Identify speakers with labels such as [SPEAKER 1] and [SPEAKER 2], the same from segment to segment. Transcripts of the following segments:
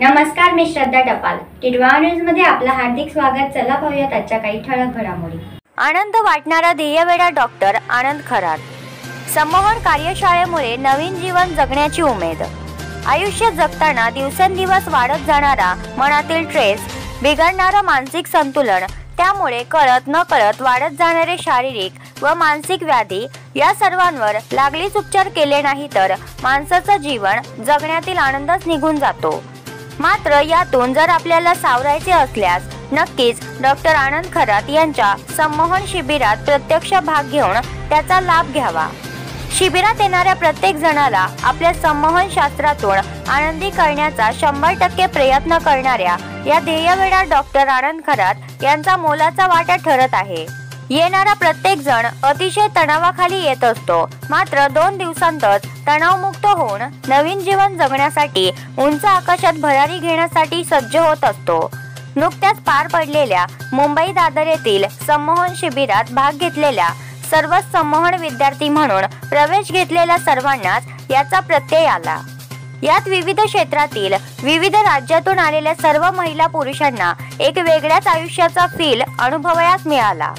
[SPEAKER 1] नमस्कार मी श्रद्धा टपाल. टिडवा न्यूजमध्ये आपलं हार्दिक स्वागत. चला पाहूयात आजच्या काही ठळक घडामोडी.
[SPEAKER 2] आनंद वाटणारा ध्येयवेडा डॉक्टर आनंद खरात संमोहन कार्यशाळेमुळे नवीन जीवन जगण्याची उमेद. आयुष्य जगताना दिवसेंदिवस वाढत जाणारा मनातील ट्रेस बिघडणारं मानसिक संतुलन त्यामुळे कळत न कळत वाढत जाणारे शारीरिक व मानसिक व्याधी या सर्वांवर लागलीच उपचार केले नाही तर माणसाचं जीवन जगण्यातील आनंदच निघून जातो. मात्र यातून जर आपल्याला सावरायचे असल्यास नक्कीच डॉक्टर आनंद खरात यांच्या संमोहन शिबिरात प्रत्यक्ष भाग घेऊन त्याचा लाभ घ्यावा. शिबिरात येणाऱ्या प्रत्येक जणाला आपल्या संमोहन शास्त्रातून आनंदी करण्याचा शंभर टक्के प्रयत्न करणाऱ्या या ध्येयवेळा डॉक्टर आनंद खरात यांचा मोलाचा वाटा ठरत आहे. येणारा प्रत्येक जण अतिशय तणावाखाली येत असतो. मात्र दोन दिवसांतच तणावमुक्त होऊन नवीन जीवन जगण्यासाठी उंच आकाशात भरारी घेण्यासाठी सज्ज होत असतो. नुकत्याच पार पडलेल्या मुंबई दादर येथील संमोहन शिबिरात भाग घेतलेल्या सर्व संमोहन विद्यार्थी म्हणून प्रवेश घेतलेल्या सर्वांनाच याचा प्रत्यय आला. यात विविध क्षेत्रातील विविध राज्यातून आलेल्या सर्व महिला पुरुषांना एक वेगळ्याच आयुष्याचा फील अनुभवयास मिळाला.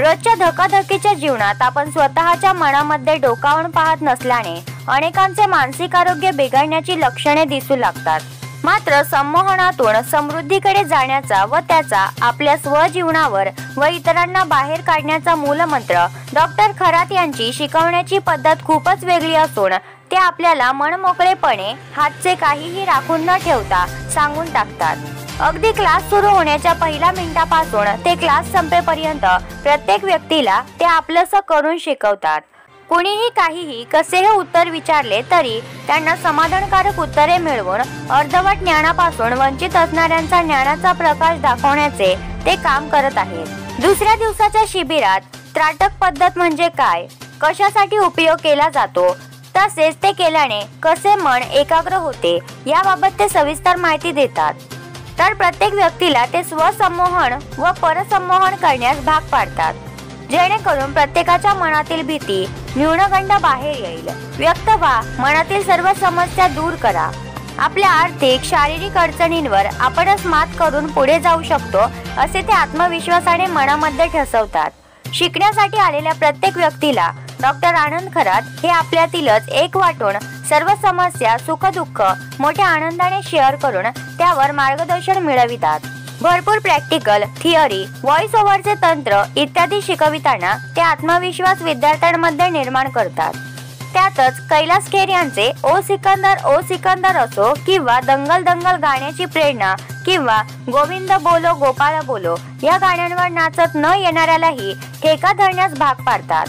[SPEAKER 2] रोजच्या धकाधकीच्या जीवनात आपण स्वतःच्या मनामध्ये डोकावून पाहत नसल्याने अनेकांचे मानसिक आरोग्य बिघडण्याची लक्षणे दिसू लागतात. मात्र संमोहनातून समृद्धीकडे जाण्याचा व त्याचा आपल्या स्वजीवनावर व इतरांना बाहेर काढण्याचा मूलमंत्र डॉक्टर खरात यांची शिकवण्याची पद्धत खूपच वेगळी असून ते आपल्याला मनमोकळेपणे हातचे काहीही राखून न ठेवता सांगून टाकतात. अगदी क्लास सुरू होण्याच्या पहिल्या मिनिटापासून ते क्लास संपेपर्यंत प्रत्येक व्यक्तीला ते आपलंस करून शिकवतात. कुणीही काहीही कसेही उत्तर विचारले तरी त्यांना समाधानकारक उत्तरे मिळवून अर्धवट ज्ञानापासून वंचित असणाऱ्यांचा ज्ञानाचा प्रकाश दाखवण्याचे ते काम करत आहेत. दुसऱ्या दिवसाच्या शिबिरात त्राटक पद्धत म्हणजे काय? कशासाठी उपयोग केला जातो? तसेच ते केल्याने कसे मन एकाग्र होते? याबाबत ते सविस्तर माहिती देतात. तर प्रत्येक व्यक्तीला ते स्वसंमोहन व परसंमोहन करण्यास भाग पाडतात. जेणेकरून प्रत्येकाच्या मनातील भीती न्यूनगंड बाहेर येईल. व्यक्त व्हा मनातील सर्व समस्या दूर करा. आपल्या आर्थिक शारीरिक अडचणींवर आपणच मात करून पुढे जाऊ शकतो असे ते आत्मविश्वासाने मनामध्ये ठसवतात. शिकण्यासाठी आलेल्या प्रत्येक व्यक्तीला डॉक्टर आनंद खरात हे आपल्यातीलच एक वाटून सर्व समस्या सुखदुःख मोठ्या आनंदाने शेअर करून त्यावर मार्गदर्शन मिळवितात. भरपूर प्रॅक्टिकल थिअरी व्हॉइस ओव्हरचे तंत्र इत्यादी शिकविताना ते आत्मविश्वास विद्यार्थ्यांमध्ये निर्माण करतात. त्यातच कैलास खेर यांचे ओ सिकंदर ओ सिकंदर असो किंवा दंगल दंगल गाण्याची प्रेरणा किंवा गोविंद बोलो गोपाळ बोलो या गाण्यांवर नाचत न येणाऱ्यालाही ठेका धरण्यास भाग पाडतात.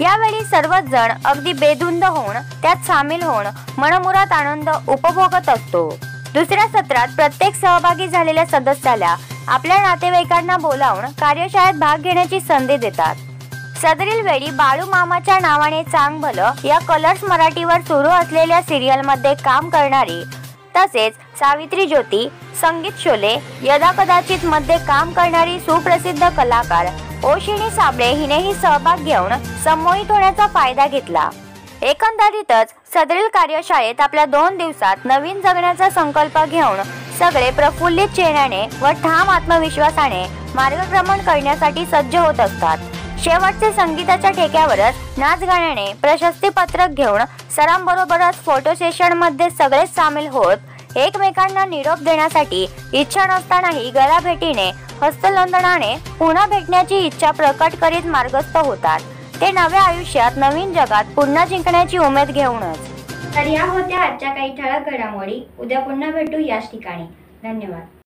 [SPEAKER 2] यावेळी सर्वच जण अगदी बेधुंद होऊन त्यात सामील होऊन मनमुरात आनंद उपभोगत असतो. दुसऱ्या सत्रात प्रत्येक सहभागी झालेल्या सदस्याला आपल्या नातेवाईकांना बोलावून कार्यशाळेत भाग घेण्याची संधी देतात. सदरील वेळी बाळू मामाच्या नावाने चांग भलं या कलर्स मराठीवर सुरू असलेल्या सिरियलमध्ये काम करणारी तसेच सावित्री ज्योती संगीत शोले यदा कदाचित मध्ये काम करणारी सुप्रसिद्ध कलाकार ओशिणी साबळे हिनेही सहभाग घेऊन संमोहित होण्याचा फायदा घेतला. एकंदरीतच सदरील कार्यशाळेत आपल्या दोन दिवसात नवीन जगण्याचा संकल्प घेऊन सगळे प्रफुल्लित चेहऱ्याने व ठाम आत्मविश्वासाने मार्गक्रमण करण्यासाठी सज्ज होत असतात. शेवटचे संगीताच्या ठेक्यावरच नाच गाण्याने प्रशस्तीपत्रक घेऊन सरांबरोबरच फोटो सेशनमध्ये सगळेच सामील होत एकमेकांना निरोप देण्यासाठी इच्छा नसतानाही गळाभेटीने हस्तलंदनाने पुन्हा भेटण्याची इच्छा प्रकट करीत मार्गस्थ होतात. ते नव्या आयुष्यात नवीन जगात पुन्हा जिंकण्याची उमेद घेऊनच.
[SPEAKER 1] तर या होत्या आजच्या काही ठळक घडामोडी. उद्या पुन्हा भेटू याच ठिकाणी. धन्यवाद.